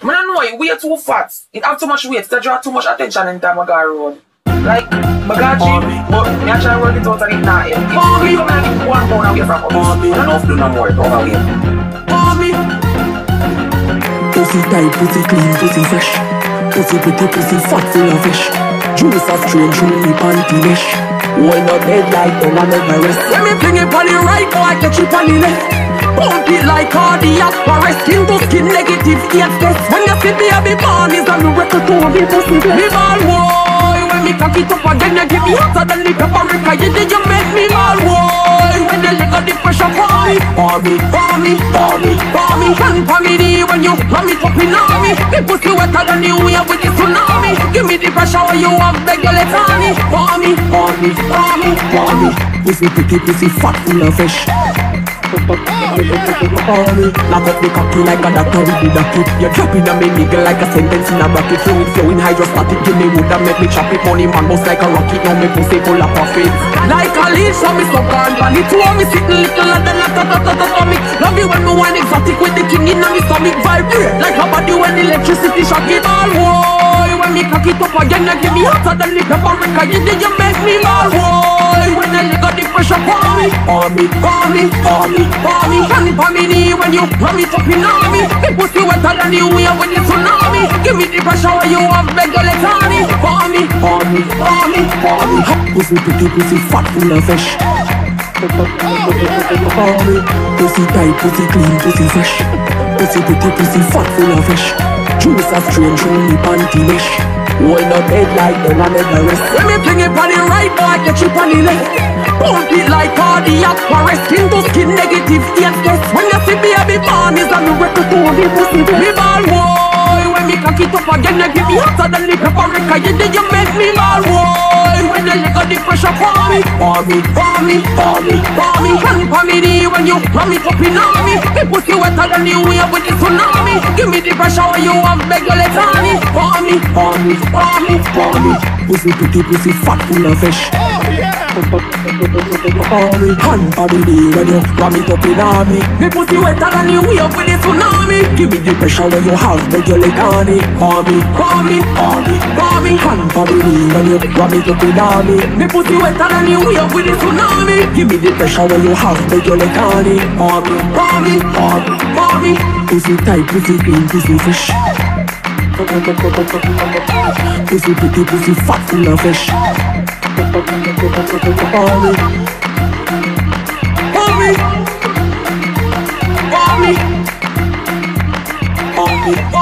I don't know, it way too fat. It have too much weight. It draw too much attention in time I go road. Like, my God, gym, but me I try to work it out and it not help. Mommy, come and get one pound away from us. I don't know if do no more it over here. Mommy. Pussy tight, pussy clean, pussy fresh. Pussy pretty, pussy fat, full of fish. Juice of strange, through me panty mesh. Why not dead like the one of my rest? Let me fling it on the right, boy, catch it on the left. Pump it like cardiac arrest Skin to skin negative eight test When you see baby born is a miracle to me pussy Me. Ball boy. When me cock it up again you give me hotter than the paprika You did you make me ball boy. When you let go the pressure for me For me, for me, for me, for me. Hand for me knee when you ram it up in me The pussy wetter than the wave with the tsunami. Give me the pressure when you have beg you let on me For me, for me, for me, for me. Pussy pretty, pussy fat full of fish Lock up the cocky like a doctor with the docket You're dropping a me nigga like a sentence in a bracket Fluid flowing hydrostatic Give me wood and make me chop it Money man bust like a rocket Now me pussy full of profit Like a leash on me suck on Bunny two of me sitting little and then a ta ta ta ta stomach Love you when me wine exotic With the king in me stomach Vibrate like a body when electricity shock it all Boy, when me cock it up again You give me hotter than the paprika You did you make me all Boy, when I me For me, for me, for me, for me for me knee when you up in on me The pussy wetter than the wave with the tsunami. Give me the pressure when you have you let on me For me, for me, for me, for me Pussy pretty, pussy fat full of fish. Pussy tight, pussy clean, pussy fresh. Pussy pretty, pussy fat full of fish. Juice of strange, me panty mesh Why not dead like the one of the rest? When me fling it on the right, boy, catch it on the left Pump it like cardiac arrest. Skin to skin negative eight test When you see baby born is a miracle to me pussy Me ball boy. When me cock it up again You give me hotter than the paprika You did you make me ball boy. When you let go the pressure for me For me, for me, for me, for me. Hand for me knee when you ram it up in me? The pussy wetter than the wave with the tsunami. Give me the pressure when you have beg you let on me For me, for me, for me, for me. Pussy pretty, pussy fat full of fish Hand for the knee when you ram it up in on me pussy wetter than the wave with the tsunami Give me the pressure when you have you on me For me, for me, for me, for me Hand for the knee when you ram it up in on me pussy wetter than the wave with the tsunami Give me the pressure when you have beg you let on me me, for me, for me, for Pussy tight, pussy clean, pussy fresh Pussy pretty, pussy fat, full of fish Mommy